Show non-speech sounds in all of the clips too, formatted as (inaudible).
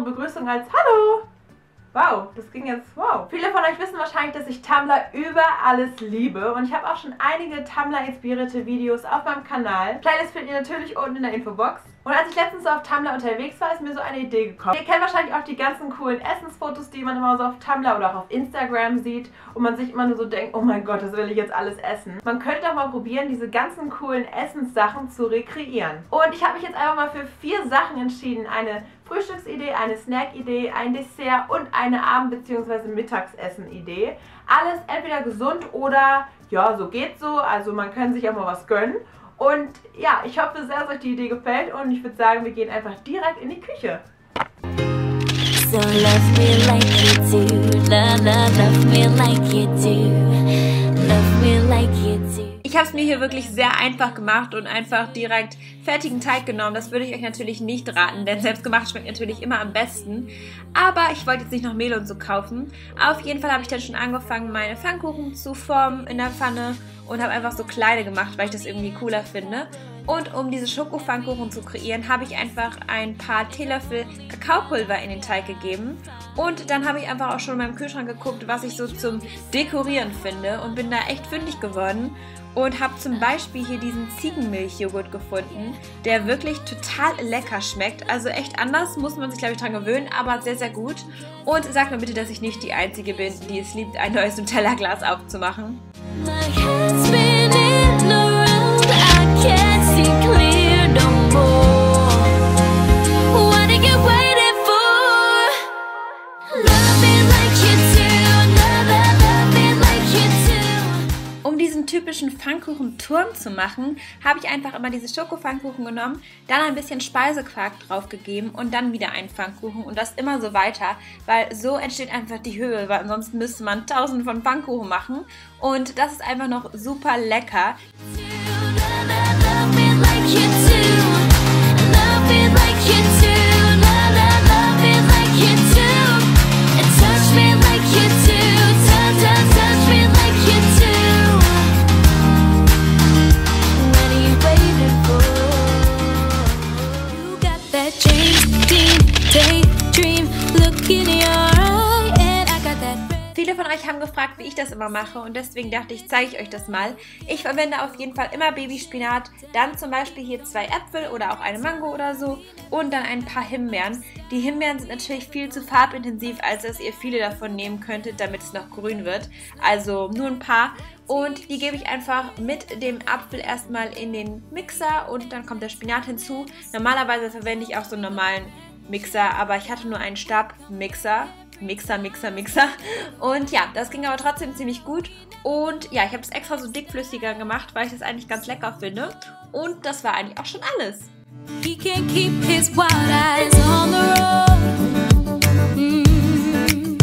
andere Begrüßung als Hallo. Wow, das ging jetzt, wow. Viele von euch wissen wahrscheinlich, dass ich Tumblr über alles liebe und ich habe auch schon einige Tumblr-inspirierte Videos auf meinem Kanal. Playlist findet ihr natürlich unten in der Infobox. Und als ich letztens auf Tumblr unterwegs war, ist mir so eine Idee gekommen. Ihr kennt wahrscheinlich auch die ganzen coolen Essensfotos, die man immer so auf Tumblr oder auch auf Instagram sieht und man sich immer nur so denkt, oh mein Gott, das will ich jetzt alles essen. Man könnte doch mal probieren, diese ganzen coolen Essenssachen zu rekreieren. Und ich habe mich jetzt einfach mal für vier Sachen entschieden. Eine Frühstücksidee, eine Snackidee, ein Dessert und eine Abend- bzw. Mittagessen-Idee. Alles entweder gesund oder ja, so geht so. Also man kann sich auch mal was gönnen. Und ja, ich hoffe sehr, dass euch die Idee gefällt und ich würde sagen, wir gehen einfach direkt in die Küche. So love me like you do, love, love, love me like you do, love me like you. Ich habe es mir hier wirklich sehr einfach gemacht und einfach direkt fertigen Teig genommen. Das würde ich euch natürlich nicht raten, denn selbstgemacht schmeckt natürlich immer am besten. Aber ich wollte jetzt nicht noch Mehl und so kaufen. Auf jeden Fall habe ich dann schon angefangen, meine Pfannkuchen zu formen in der Pfanne und habe einfach so kleine gemacht, weil ich das irgendwie cooler finde. Und um diese Schokopfannkuchen zu kreieren, habe ich einfach ein paar Teelöffel Kakaopulver in den Teig gegeben. Und dann habe ich einfach auch schon in meinem Kühlschrank geguckt, was ich so zum Dekorieren finde und bin da echt fündig geworden und habe zum Beispiel hier diesen Ziegenmilchjoghurt gefunden, der wirklich total lecker schmeckt. Also echt anders, muss man sich glaube ich dran gewöhnen, aber sehr, sehr gut. Und sagt mir bitte, dass ich nicht die Einzige bin, die es liebt, ein neues Nutella-Glas aufzumachen. Pfannkuchenturm zu machen, habe ich einfach immer diese Schokopfannkuchen genommen, dann ein bisschen Speisequark draufgegeben und dann wieder einen Pfannkuchen und das immer so weiter, weil so entsteht einfach die Höhe, weil ansonsten müsste man tausende von Pfannkuchen machen und das ist einfach noch super lecker. Euch haben gefragt, wie ich das immer mache und deswegen dachte ich, zeige ich euch das mal. Ich verwende auf jeden Fall immer Babyspinat, dann zum Beispiel hier zwei Äpfel oder auch eine Mango oder so und dann ein paar Himbeeren. Die Himbeeren sind natürlich viel zu farbintensiv, als dass ihr viele davon nehmen könntet, damit es noch grün wird. Also nur ein paar und die gebe ich einfach mit dem Apfel erstmal in den Mixer und dann kommt der Spinat hinzu. Normalerweise verwende ich auch so einen normalen Mixer, aber ich hatte nur einen Stabmixer Mixer, Mixer, Mixer. Und ja, das ging aber trotzdem ziemlich gut. Und ja, ich habe es extra so dickflüssiger gemacht, weil ich das eigentlich ganz lecker finde. Und das war eigentlich auch schon alles. He can't keep his wild eyes on the road. Mm.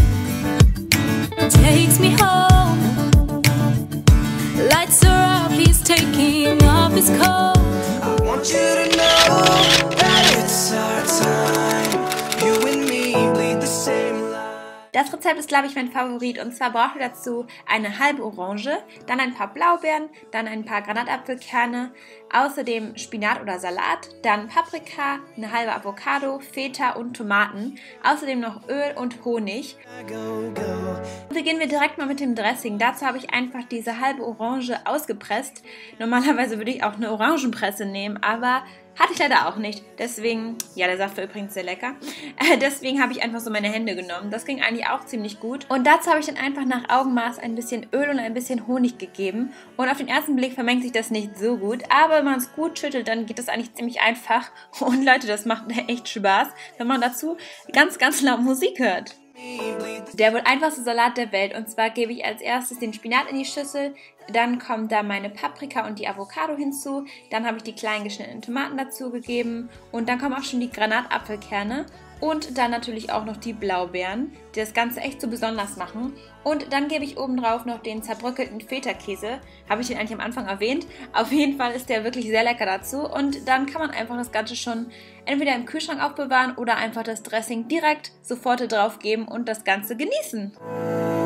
Takes me home. Das Rezept ist, glaube ich, mein Favorit. Und zwar braucht ihr dazu eine halbe Orange, dann ein paar Blaubeeren, dann ein paar Granatapfelkerne, außerdem Spinat oder Salat, dann Paprika, eine halbe Avocado, Feta und Tomaten, außerdem noch Öl und Honig. Beginnen wir direkt mal mit dem Dressing. Dazu habe ich einfach diese halbe Orange ausgepresst. Normalerweise würde ich auch eine Orangenpresse nehmen, aber hatte ich leider auch nicht. Deswegen, ja, der Saft war übrigens sehr lecker. Äh, deswegen habe ich einfach so meine Hände genommen. Das ging eigentlich auch ziemlich gut. Und dazu habe ich dann einfach nach Augenmaß ein bisschen Öl und ein bisschen Honig gegeben. Und auf den ersten Blick vermengt sich das nicht so gut. Aber wenn man es gut schüttelt, dann geht das eigentlich ziemlich einfach. (laughs) Und Leute, das macht echt Spaß, wenn man dazu ganz, ganz laut Musik hört. Der wohl einfachste Salat der Welt. Und zwar gebe ich als erstes den Spinat in die Schüssel, dann kommt da meine Paprika und die Avocado hinzu. Dann habe ich die klein geschnittenen Tomaten dazu gegeben. Und dann kommen auch schon die Granatapfelkerne. Und dann natürlich auch noch die Blaubeeren, die das Ganze echt so besonders machen. Und dann gebe ich oben drauf noch den zerbröckelten Feta-Käse. Habe ich den eigentlich am Anfang erwähnt. Auf jeden Fall ist der wirklich sehr lecker dazu. Und dann kann man einfach das Ganze schon entweder im Kühlschrank aufbewahren oder einfach das Dressing direkt sofort drauf geben und das Ganze genießen.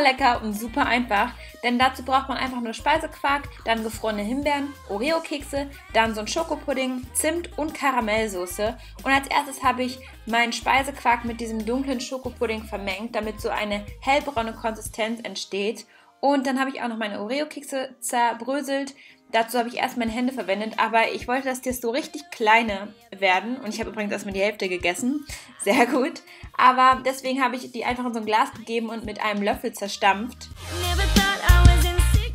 Lecker und super einfach, denn dazu braucht man einfach nur Speisequark, dann gefrorene Himbeeren, Oreo-Kekse, dann so ein Schokopudding, Zimt und Karamellsoße. Und als erstes habe ich meinen Speisequark mit diesem dunklen Schokopudding vermengt, damit so eine hellbraune Konsistenz entsteht. Und dann habe ich auch noch meine Oreo-Kekse zerbröselt. Dazu habe ich erst meine Hände verwendet, aber ich wollte, dass die so richtig kleine werden. Und ich habe übrigens erstmal die Hälfte gegessen. Sehr gut. Aber deswegen habe ich die einfach in so ein Glas gegeben und mit einem Löffel zerstampft.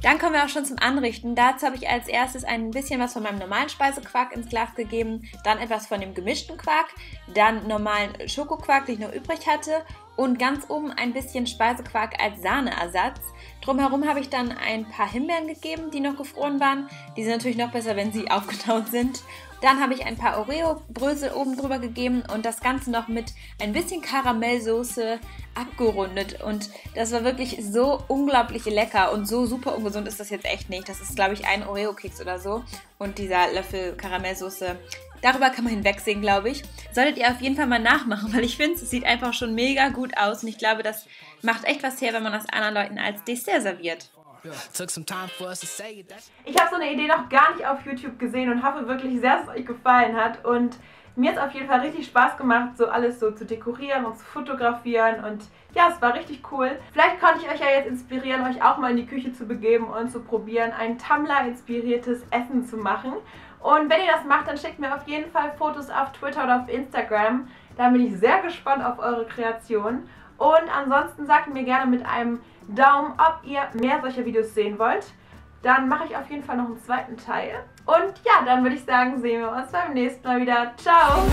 Dann kommen wir auch schon zum Anrichten. Dazu habe ich als erstes ein bisschen was von meinem normalen Speisequark ins Glas gegeben, dann etwas von dem gemischten Quark, dann normalen Schokoquark, den ich noch übrig hatte und ganz oben ein bisschen Speisequark als Sahneersatz. Drumherum habe ich dann ein paar Himbeeren gegeben, die noch gefroren waren. Die sind natürlich noch besser, wenn sie (laughs) aufgetaut sind. Dann habe ich ein paar Oreo-Brösel oben drüber gegeben und das Ganze noch mit ein bisschen Karamellsoße abgerundet. Und das war wirklich so unglaublich lecker und so super ungesund ist das jetzt echt nicht. Das ist, glaube ich, ein Oreo-Keks oder so. Und dieser Löffel Karamellsoße Darüber kann man hinwegsehen, glaube ich. Solltet ihr auf jeden Fall mal nachmachen, (laughs) weil ich finde, es sieht einfach schon mega gut aus. Und ich glaube, das macht echt was her, wenn man das anderen Leuten als Dessert serviert. Ich habe so eine Idee noch gar nicht auf YouTube gesehen und hoffe wirklich sehr, dass es euch gefallen hat. Und mir hat es auf jeden Fall richtig Spaß gemacht, so alles so zu dekorieren und zu fotografieren. Und ja, es war richtig cool. Vielleicht konnte ich euch ja jetzt inspirieren, euch auch mal in die Küche zu begeben und zu probieren, ein Tumblr-inspiriertes Essen zu machen. Und wenn ihr das macht, dann schickt mir auf jeden Fall Fotos auf Twitter oder auf Instagram. Da bin ich sehr gespannt auf eure Kreation. Und ansonsten sagt mir gerne mit einem Daumen, ob ihr mehr solcher Videos sehen wollt. Dann mache ich auf jeden Fall noch einen zweiten Teil. Und ja, dann würde ich sagen, sehen wir uns beim nächsten Mal wieder. Ciao!